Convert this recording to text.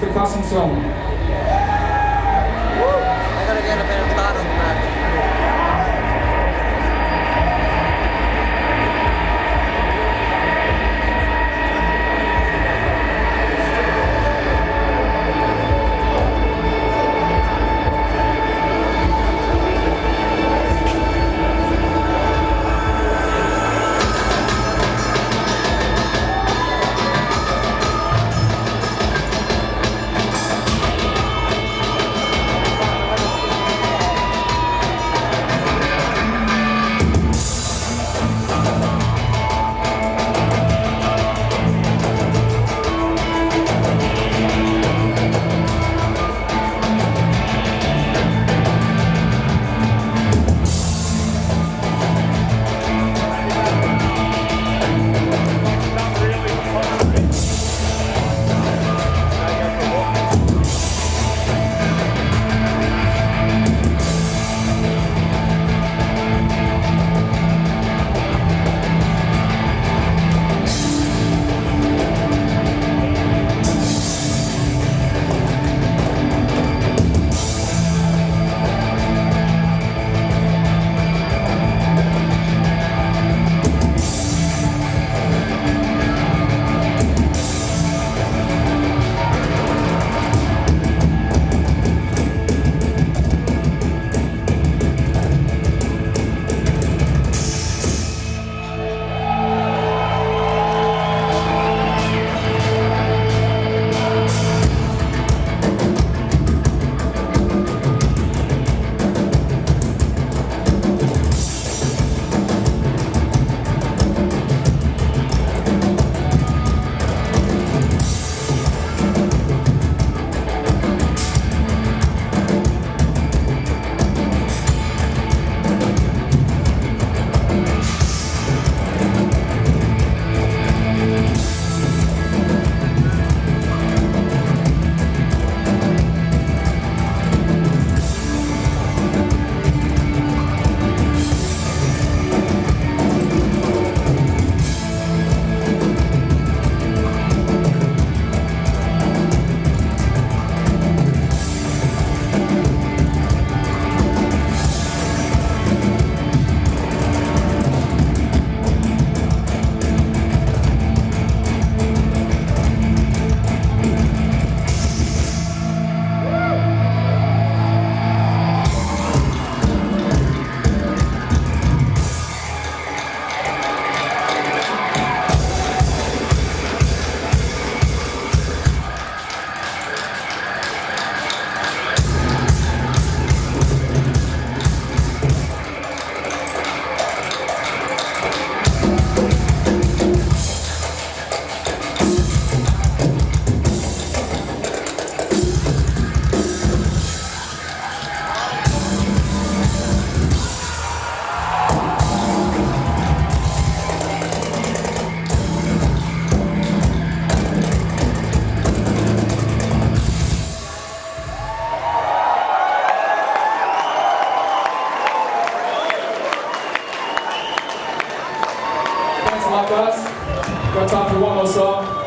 percussion song. Thanks a. Got time for one more song.